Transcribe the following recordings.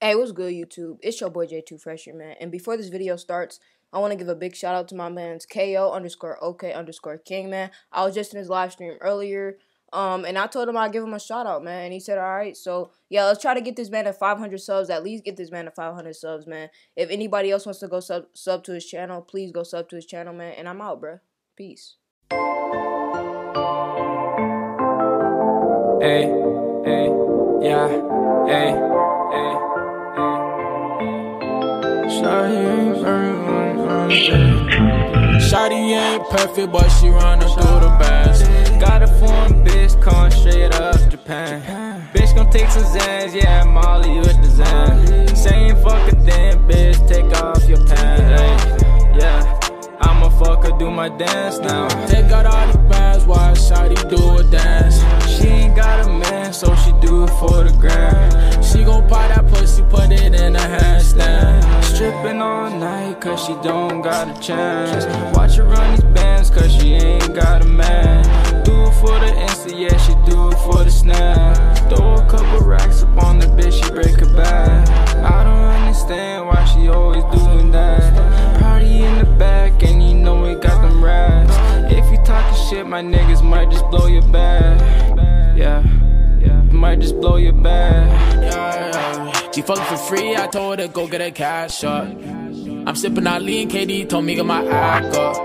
Hey, what's good, YouTube? It's your boy J2 Fresher, man. And before this video starts, I want to give a big shout out to my man's KO underscore OK underscore King, man. I was just in his live stream earlier, um, and I told him I'd give him a shout out, man. And he said, all right. So, yeah, let's try to get this man to 500 subs. At least get this man to 500 subs, man. If anybody else wants to go sub, sub to his channel, please go sub to his channel, man. And I'm out, bro. Peace. Hey, hey, yeah, hey. Shawty ain't perfect, but she running through the bands. Got a foreign bitch, come straight up Japan. Bitch gon' take some Zans, yeah, Molly with the Zan. Saying fuck a damn bitch, take off your pants. Yeah, I'ma fuck her, do my dance now. Take out all the bands, why cause she don't got a chance. Watch her run these bands, cause she ain't got a man. Do it for the Insta, yeah, she do it for the snap. Throw a couple racks up on the bitch, she break her back. I don't understand why she always doing that. Party in the back, and you know we got them racks. If you talking shit, my niggas might just blow your back. Yeah, yeah, might just blow your back. Yeah, yeah. She fucking for free, I told her go get a cash up. I'm sipping on lean, KD told me get my act up.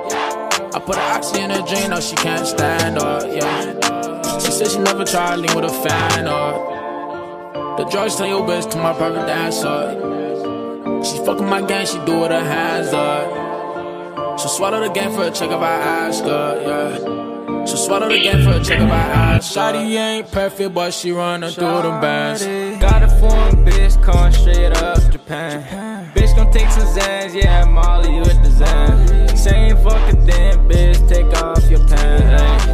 I put an oxy in her drink, no she can't stand up, yeah. She said she never tried lean with a fan up. The drugs tell your bitch to my private dancer. She fucking my gang, she do with her hands up. She swallow the game for a check if I ask her, yeah. She swallow the game for a check if I ask. Shawty ain't perfect, but she running through them bands. Got a foreign bitch, come straight up Japan. Bitch gon' take some Zans, yeah, Molly with the Zan. Same fucking damn bitch, take off your pants,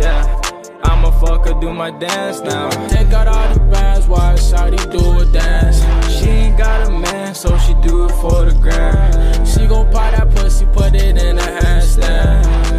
yeah. I'ma fuck her, do my dance now. Take out all the bands, why Shawty do a dance? She ain't got a man, so she do it for the grand. She gon' pop that pussy, put it in a handstand.